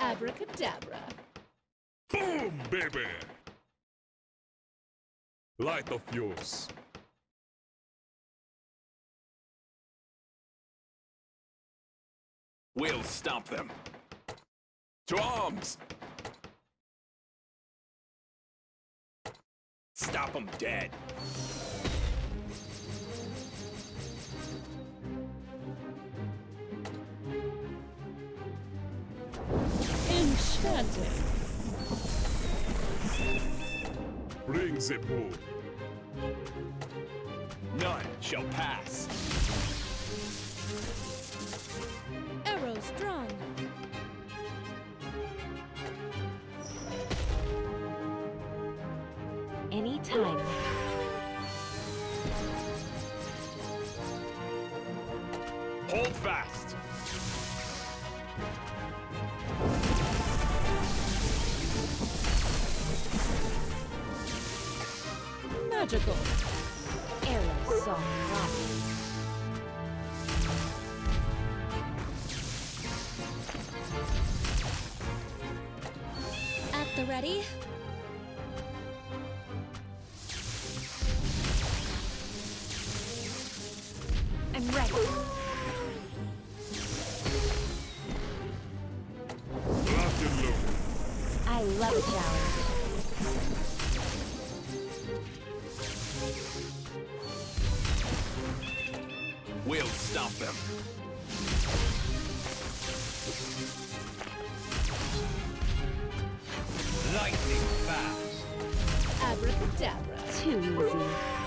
Abracadabra. Boom, baby! Light of yours. We'll stomp them. To arms! Stop them dead. Enchanting. Bring the boom. None shall pass. Arrows drawn. Anytime. Hold fast. Magical. Arrow saw rock. At the ready. I'm ready. Lock and load. I love a We'll stop them. Lightning fast. Abracadabra. Too easy.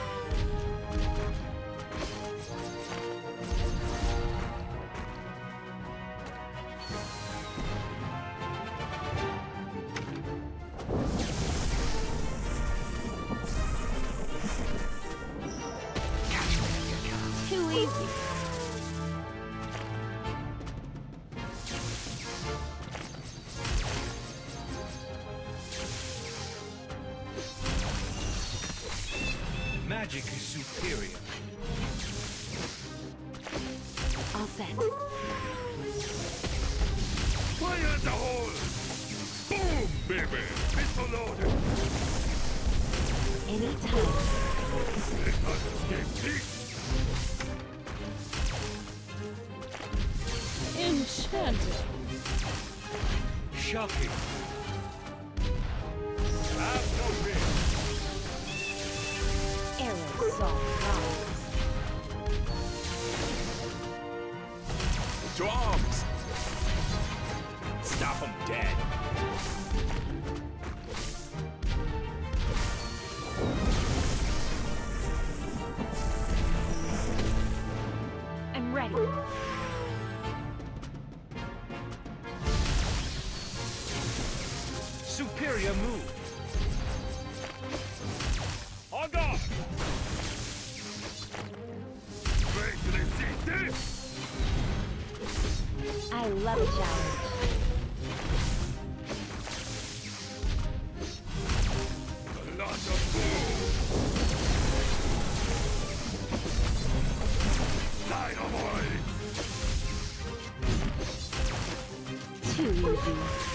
Easy. Magic is superior. All set. Fire the hole! Boom, baby! Pistol loaded! Anytime. Let us escape this! Enchanting. Shocking. Have no fear! Rock. To arms! Stop them dead. I'm ready. Superior move. On guard! Wait till they see this! I love a challenge. A lot of boom! Dynamite! Too easy.